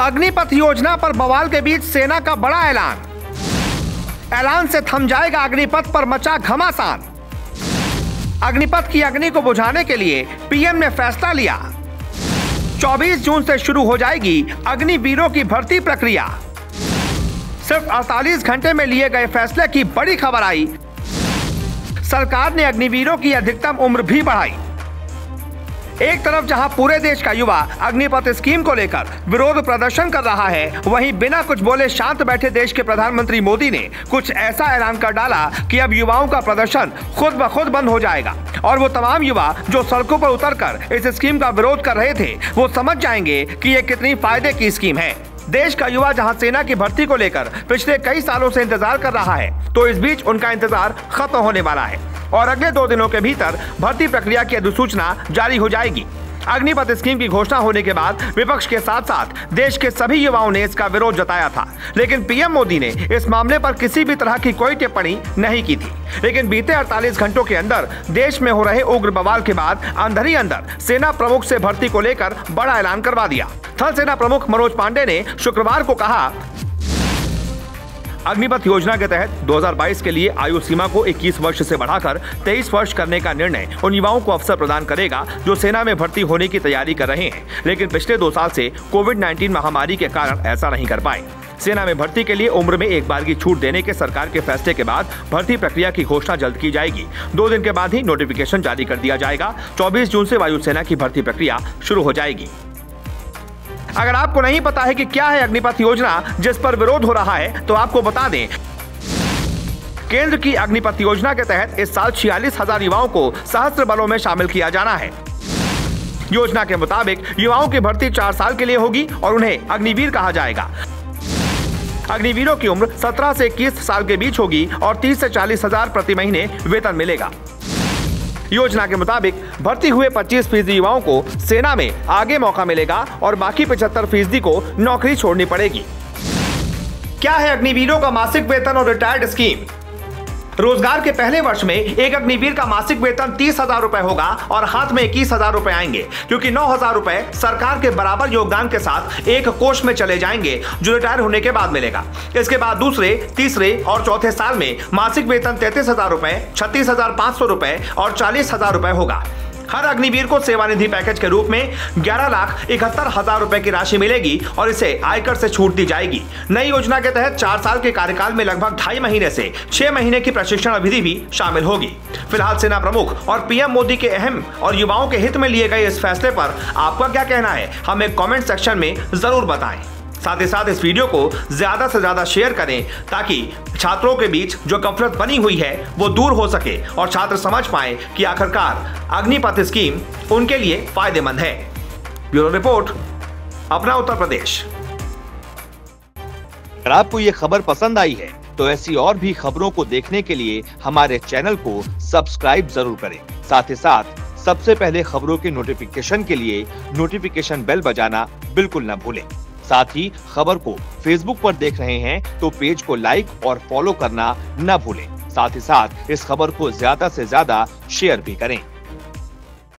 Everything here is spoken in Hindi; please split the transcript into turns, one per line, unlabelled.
अग्निपथ योजना पर बवाल के बीच सेना का बड़ा ऐलान। ऐलान से थम जाएगा अग्निपथ पर मचा घमासान। अग्निपथ की अग्नि को बुझाने के लिए पीएम ने फैसला लिया। 24 जून से शुरू हो जाएगी अग्निवीरों की भर्ती प्रक्रिया। सिर्फ़ 48 घंटे में लिए गए फैसले की बड़ी खबर आई। सरकार ने अग्निवीरों की अधिकतम उम्र भी बढ़ाई। एक तरफ़ जहाँ पूरे देश का युवा अग्निपथ स्कीम को लेकर विरोध प्रदर्शन कर रहा है, वहीं बिना कुछ बोले शांत बैठे देश के प्रधानमंत्री मोदी ने कुछ ऐसा ऐलान कर डाला कि अब युवाओं का प्रदर्शन खुद ब खुद बंद हो जाएगा। और वो तमाम युवा जो सड़कों पर उतरकर इस स्कीम का विरोध कर रहे थे, वो समझ जाएँगे कि ये कितनी फ़ायदे की स्कीम है। देश का युवा जहाँ सेना की भर्ती को लेकर पिछले कई सालों से इंतज़ार कर रहा है तो इस बीच उनका इंतज़ार खत्म होने वाला है। और अगले दो दिनों के भीतर भर्ती प्रक्रिया की अधिसूचना जारी हो जाएगी। अग्निपथ स्कीम की घोषणा होने के बाद विपक्ष के साथ साथ देश के सभी युवाओं ने इसका विरोध जताया था। लेकिन पीएम मोदी ने इस मामले पर किसी भी तरह की कोई टिप्पणी नहीं की थी। लेकिन बीते 48 घंटों के अंदर देश में हो रहे उग्र बवाल के बाद अंदर ही अंदर सेना प्रमुख से भर्ती को लेकर बड़ा ऐलान करवा दिया। थल सेना प्रमुख मनोज पांडे ने शुक्रवार को कहा अग्निपथ योजना के तहत 2022 के लिए आयु सीमा को 21 वर्ष से बढ़ाकर 23 वर्ष करने का निर्णय उन युवाओं को अवसर प्रदान करेगा जो सेना में भर्ती होने की तैयारी कर रहे हैं। लेकिन पिछले दो साल से कोविड 19 महामारी के कारण ऐसा नहीं कर पाए। सेना में भर्ती के लिए उम्र में एक बार की छूट देने के सरकार के फैसले के बाद भर्ती प्रक्रिया की घोषणा जल्द की जाएगी। दो दिन के बाद ही नोटिफिकेशन जारी कर दिया जाएगा। 24 जून से वायुसेना की भर्ती प्रक्रिया शुरू हो जाएगी। अगर आपको नहीं पता है कि क्या है अग्निपथ योजना जिस पर विरोध हो रहा है तो आपको बता दें। केंद्र की अग्निपथ योजना के तहत इस साल छियालीस हज़ार युवाओं को सहस्त्र बलों में शामिल किया जाना है। योजना के मुताबिक युवाओं की भर्ती चार साल के लिए होगी और उन्हें अग्निवीर कहा जाएगा। अग्निवीरों की उम्र 17 से 21 साल के बीच होगी और 30 से चालीस हज़ार प्रति महीने वेतन मिलेगा। योजना के मुताबिक भर्ती हुए 25 फ़ीसदी युवाओं को सेना में आगे मौका मिलेगा और बाकी 75 फ़ीसदी को नौकरी छोड़नी पड़ेगी। क्या है अग्निवीरों का मासिक वेतन और रिटायर्ड स्कीम? रोज़गार के पहले वर्ष में एक अग्निवीर का मासिक वेतन तीस हज़ार रूपए होगा और हाथ में इक्कीस हज़ार रूपए आएँगे, क्योंकि नौ हज़ार रूपए सरकार के बराबर योगदान के साथ एक कोष में चले जाएँगे, जो रिटायर होने के बाद मिलेगा। इसके बाद दूसरे, तीसरे और चौथे साल में मासिक वेतन तैतीस हज़ार रूपए, छत्तीस हज़ार पाँच सौ रूपए और चालीस हज़ार रूपए होगा। हर अग्निवीर को सेवानिधि पैकेज के रूप में ग्यारह लाख इकहत्तर हज़ार रुपए की राशि मिलेगी और इसे आयकर से छूट दी जाएगी। नई योजना के तहत चार साल के कार्यकाल में लगभग ढाई महीने से छह महीने की प्रशिक्षण अवधि भी शामिल होगी। फ़िलहाल सेना प्रमुख और पीएम मोदी के अहम और युवाओं के हित में लिए गए इस फैसले पर आपका क्या कहना है? हमें कॉमेंट सेक्शन में ज़रूर बताएँ। साथ ही साथ इस वीडियो को ज़्यादा से ज़्यादा शेयर करें ताकि छात्रों के बीच जो गफलत बनी हुई है, वो दूर हो सके और छात्र समझ पाए कि आखिरकार अग्निपथ स्कीम उनके लिए फ़ायदेमंद है। ब्यूरो रिपोर्ट, अपना उत्तर प्रदेश।
अगर आपको ये खबर पसंद आई है तो ऐसी और भी खबरों को देखने के लिए हमारे चैनल को सब्सक्राइब ज़रूर करें। साथ ही साथ, सबसे पहले खबरों के नोटिफिकेशन के लिए नोटिफिकेशन बेल बजाना बिल्कुल न भूलें। साथ ही खबर को फेसबुक पर देख रहे हैं तो पेज को लाइक और फॉलो करना न भूलें। साथ ही साथ इस खबर को ज़्यादा से ज़्यादा शेयर भी करें।